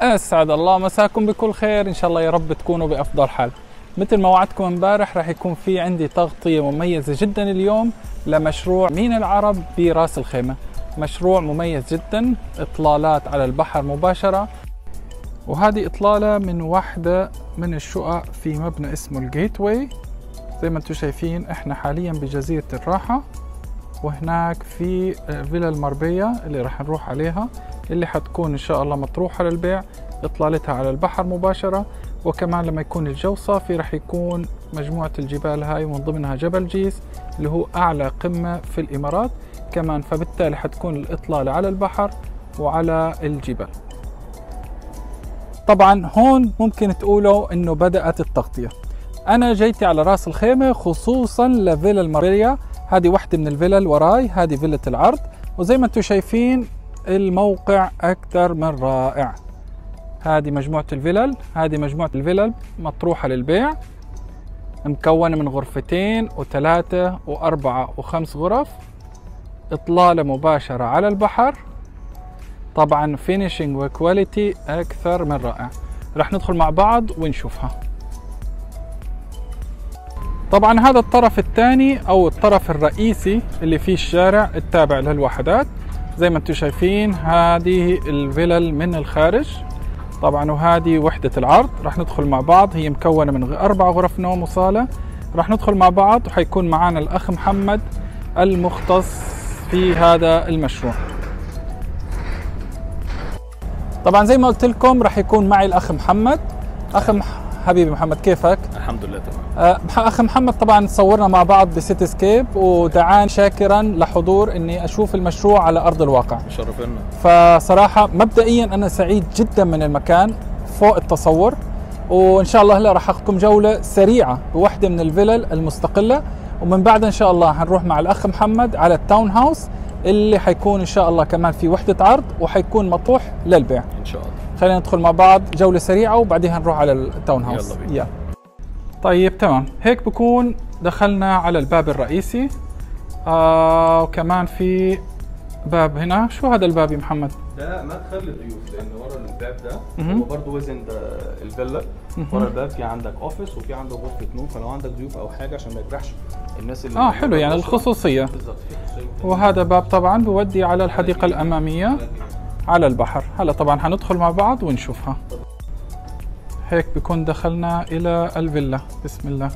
أسعد الله مساكم بكل خير. إن شاء الله يا رب تكونوا بأفضل حال. مثل ما وعدتكم امبارح راح يكون في عندي تغطية مميزة جدا اليوم لمشروع ميناء العرب براس الخيمة. مشروع مميز جدا إطلالات على البحر مباشرة. وهذه إطلالة من واحدة من الشقق في مبنى اسمه ال Gateway زي ما أنتم شايفين إحنا حاليا بجزيرة الراحة. وهناك في فيلا المربية اللي راح نروح عليها. اللي حتكون إن شاء الله مطروحة للبيع إطلالتها على البحر مباشرة وكمان لما يكون الجو صافي راح يكون مجموعة الجبال هاي ومن ضمنها جبل جيس اللي هو أعلى قمة في الإمارات. كمان فبالتالي حتكون الإطلالة على البحر وعلى الجبال طبعا هون ممكن تقولوا إنه بدأت التغطية. أنا جيتي على راس الخيمة خصوصا لفيلا الماريا هذه واحدة من الفيلل وراي هذه فيلة العرض. وزي ما أنتم شايفين الموقع أكثر من رائع. هذه مجموعة الفلل هذه مجموعة الفلل مطروحة للبيع مكونة من غرفتين وثلاثة وأربعة وخمس غرف إطلالة مباشرة على البحر. طبعا finishing و quality أكثر من رائع. رح ندخل مع بعض ونشوفها. طبعا هذا الطرف الثاني أو الطرف الرئيسي اللي فيه الشارع التابع للوحدات. زي ما أنتم شايفين هذه الفلل من الخارج. طبعا وهذه وحدة العرض راح ندخل مع بعض. هي مكونة من أربع غرف نوم وصالة. راح ندخل مع بعض وحيكون معنا الأخ محمد المختص في هذا المشروع. طبعا زي ما قلت لكم راح يكون معي الأخ محمد. أخ حبيبي محمد كيفك؟ الحمد لله تمام. أه اخ محمد طبعا صورنا مع بعض ب Cityscape ودعاني شاكرا لحضور إني أشوف المشروع على أرض الواقع. شرفنا. فصراحة مبدئيا أنا سعيد جدا من المكان فوق التصور وإن شاء الله هلا راح أخذكم جولة سريعة بوحدة من الفلل المستقلة. ومن بعد إن شاء الله حنروح مع الأخ محمد على ال townhouse اللي حيكون إن شاء الله كمان في وحدة عرض وحيكون مطروح للبيع. إن شاء الله. خلينا ندخل مع بعض جولة سريعة وبعدها نروح على ال townhouse. يلا بينا. طيب تمام. هيك بكون دخلنا على الباب الرئيسي. آه وكمان في باب هنا. شو هذا الباب يا محمد؟ ده مدخل للضيوف لأن ورا الباب ده. هو برضه within الفيلا. ورا الباب في عندك office وفي عندك غرفة نوم. فلو عندك ضيوف أو حاجة عشان ما يجرحش الناس اللي آه حلو. يعني الخصوصية. بالظبط. وهذا باب طبعا بودي على الحديقة الأمامية على البحر. هلا طبعا حندخل مع بعض ونشوفها. هيك بكون دخلنا إلى الفيلا. بسم الله.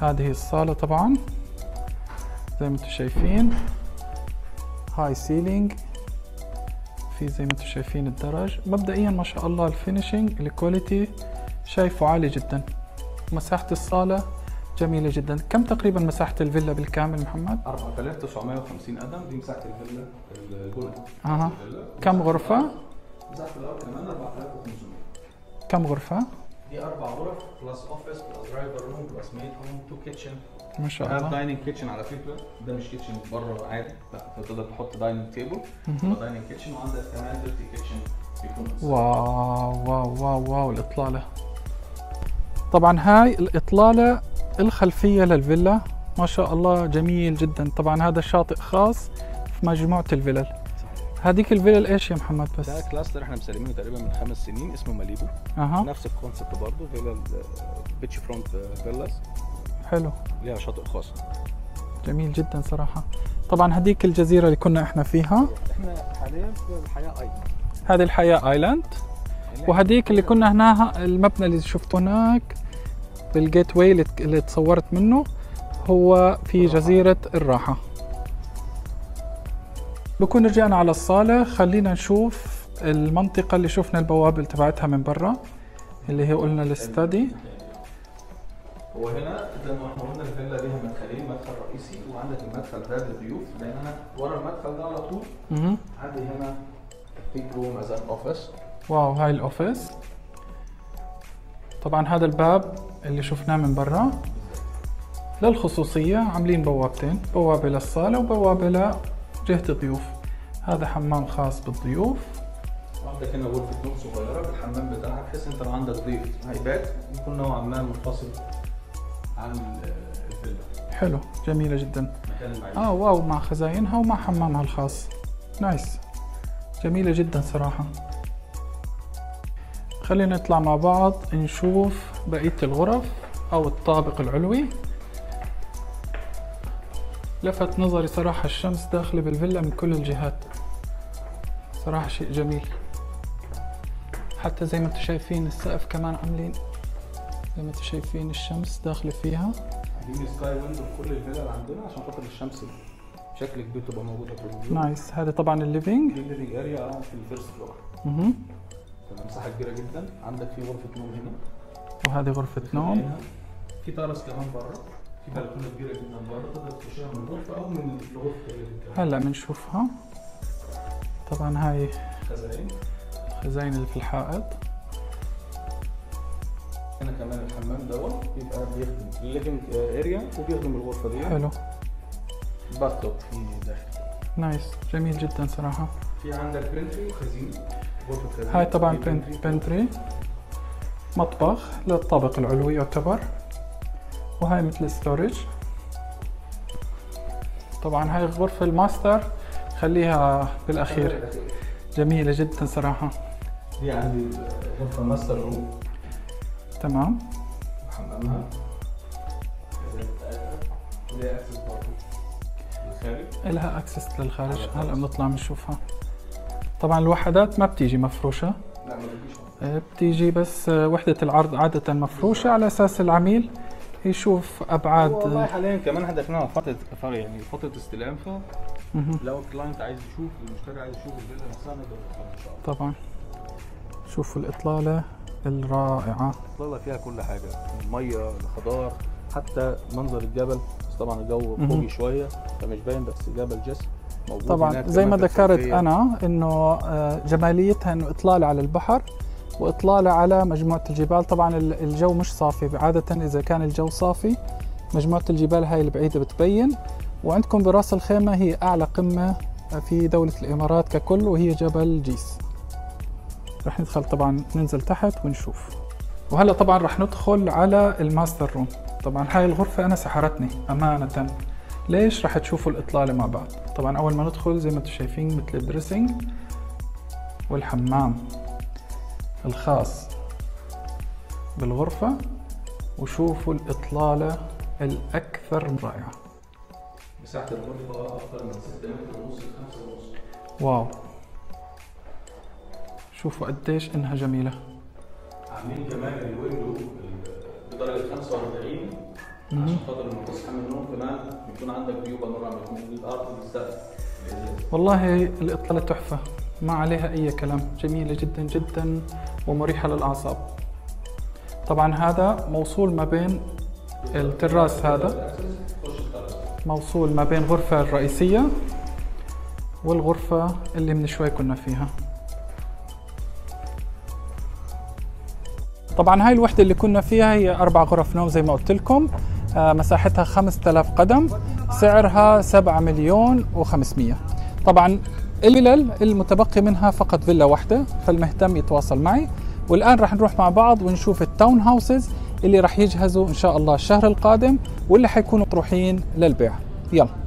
هذه الصالة طبعا. زي ما أنتم شايفين. high ceiling في زي ما أنتم شايفين الدرج. مبدئيا ما شاء الله ال finishing ال quality شايفه عالي جدا. مساحة الصالة جميلة جدا. كم تقريبا مساحة الفيلا بالكامل محمد؟ 4950 قدم دي مساحه الفيلا ال gold أها. كم غرفة؟ مساحة الأرض كمان. 4500 كم غرفة؟ دي أربع غرف plus office plus driver room plus maid room two kitchen ما شاء الله. dining kitchen على فكرة. ده مش kitchen بره عادي. لا فتقدر تحط dining table. dining kitchen وعندك كمان dirty kitchen بيكون wow wow wow wow الإطلالة. طبعا هاي الإطلالة الخلفية للفيلا. ما شاء الله جميل جدا. طبعا هذا شاطئ خاص في مجموعة الفلل. هذيك الفلل إيش يا محمد بس؟ ده cluster إحنا مسلمينه تقريبا من خمس سنين اسمه ماليبو. أها. نفس ال concept برضه فيلا beachfront villas. حلو. ليها شاطئ خاص. جميل جدا صراحة. طبعا هذيك الجزيرة اللي كنا إحنا فيها. إحنا حاليا في الحياة أيضا هذه الحياة island وهديك اللي كنا هناها المبنى اللي شفته هناك بال Gateway اللي تصورت منه هو في جزيرة الراحة. بكون رجعنا على الصالة. خلينا نشوف المنطقة اللي شفنا البوابة تبعتها من برا اللي هي قلنا ال study هو هنا زي ما إحنا قلنا الفيلا ليها مدخلين مدخل رئيسي وعندك المدخل ده للضيوف لأن أنا ورا المدخل ده على طول. عندي هنا big room as office wow هاي ال office. طبعا هذا الباب اللي شفناه من برا. للخصوصية عاملين بوابتين بوابة للصالة وبوابة لجهة الضيوف. هذا حمام خاص بالضيوف. وعندك هنا غرفة نوم صغيرة بالحمام بتاعها بحيث أنت لو عندك ضيف هيبات يكون نوعا ما منفصل عن ال- الفيلا. حلو جميلة جدا. آه واو مع خزاينها ومع حمامها الخاص. نايس. جميلة جدا صراحة. خلينا نطلع مع بعض نشوف بقية الغرف أو الطابق العلوي. لفت نظري صراحة الشمس داخلة بالفيلا من كل الجهات. صراحة شيء جميل. حتى زي ما أنتم شايفين السقف كمان عاملين زي ما أنتم شايفين الشمس داخلة فيها. عاملين sky window في كل الفيلا اللي عندنا عشان خاطر الشمس بشكل كبير تبقى موجودة في ال view. nice هذا طبعا ال living دي ال living area في ال first floor مهم. تبقى مساحة كبيرة جدا. عندك في غرفة نوم هنا. وهذه غرفة نوم. في terrace كمان بره في بلكونه كبيره جدا بره تقدر تخشها من الغرفة أو من الغرفة اللي كمان هلا بنشوفها. طبعا هاي خزائن. خزاين اللي في الحائط هنا كمان الحمام دوت يبقى بيخدم ال living area وبيخدم الغرفة دي حلو. tub في داخل. nice جميل جدا صراحة. في عندك pantry وخزينه هاي طبعا pantry مطبخ للطابق العلوي يعتبر. وهاي مثل storage طبعا هاي غرفة الماستر خليها بالأخير. جميلة جدا صراحة. دي عندي غرفة master room تمام. وحمامها بتاعتها وليها access برضه للخارج. إلها access للخارج. هلا بنطلع بنشوفها طبعا الوحدات ما بتيجي مفروشة. لا ما بتجيش. آه، بتيجي بس آه، وحدة العرض عادة مفروشة على أساس العميل. يشوف والله أبعاد حاليا كمان هدفنا فترة يعني فترة استلام ف. لو ال client عايز يشوف المشتري عايز يشوف الفيلا نفسها نقدر ان شاء الله طبعا. شوفوا الإطلالة الرائعة. الإطلالة فيها كل حاجة من المية الخضار حتى منظر الجبل. بس طبعا الجو. foggy شوية فمش باين بس جبل جيس موجود طبعا زي ما ذكرت. أنا إنه آه، جماليتها إنه إطلالة على البحر. وإطلالة على مجموعة الجبال. طبعا ال- الجو مش صافي. عادة إذا كان الجو صافي مجموعة الجبال هاي البعيدة بتبين. وعندكم براس الخيمة هي أعلى قمة في دولة الإمارات ككل وهي جبل جيس. رح ندخل طبعا ننزل تحت ونشوف. وهلأ طبعا رح ندخل على ال master room. طبعا هاي الغرفة أنا سحرتني أمانة. ليش رح تشوفوا الإطلالة مع بعض؟ طبعا أول ما ندخل زي ما أنتم شايفين مثل ال dressing والحمام. الخاص بالغرفة وشوفوا الإطلالة الأكثر رائعة مساحة الغرفة أكثر من 6 متر ونص ل 5 ونص. wow. شوفوا قديش إنها جميلة. عاملين كمان ال window بدرجة 45 عشان خاطر لما تصحى من النوم كمان. بيكون عندك view panorama من الأرض الإزاز. والله الإطلالة تحفة. ما عليها أي كلام. جميلة جدا جدا ومريحة للأعصاب. طبعا هذا موصول ما بين التراس هذا موصول ما بين غرفة الرئيسية والغرفة اللي من شوي كنا فيها. طبعا هاي الوحدة اللي كنا فيها هي أربع غرف نوم زي ما قلت لكم. آه، مساحتها 5000 قدم سعرها 7 مليون و500 طبعا الفلل المتبقي منها فقط فيلا واحدة فالمهتم يتواصل معي. والآن راح نروح مع بعض ونشوف التاون هاوسز اللي راح يجهزوا إن شاء الله الشهر القادم واللي حيكونوا مطروحين للبيع. يلا.